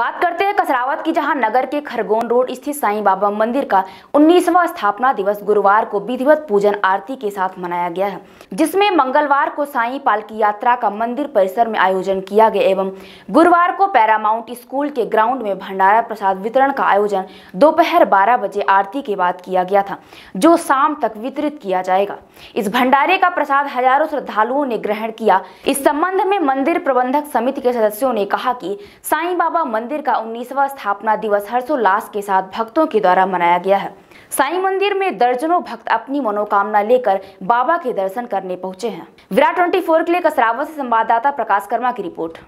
बात करते हैं कसरावत की, जहाँ नगर के खरगोन रोड स्थित साईं बाबा मंदिर का 19वां स्थापना दिवस गुरुवार को विधिवत पूजन आरती के साथ मनाया गया है, जिसमें मंगलवार को साईं पालकी यात्रा का मंदिर परिसर में आयोजन किया गया एवं गुरुवार को पैरामाउंट स्कूल के ग्राउंड में भंडारा प्रसाद वितरण का आयोजन दोपहर 12 बजे आरती के बाद किया गया था, जो शाम तक वितरित किया जाएगा। इस भंडारे का प्रसाद हज़ारों श्रद्धालुओं ने ग्रहण किया। इस संबंध में मंदिर प्रबंधक समिति के सदस्यों ने कहा कि साईं बाबा मंदिर का 19वां स्थापना दिवस हर्षोल्लास के साथ भक्तों के द्वारा मनाया गया है। साई मंदिर में दर्जनों भक्त अपनी मनोकामना लेकर बाबा के दर्शन करने पहुँचे हैं। विराट 24 के लिए कसरावत से संवाददाता प्रकाश कर्मा की रिपोर्ट।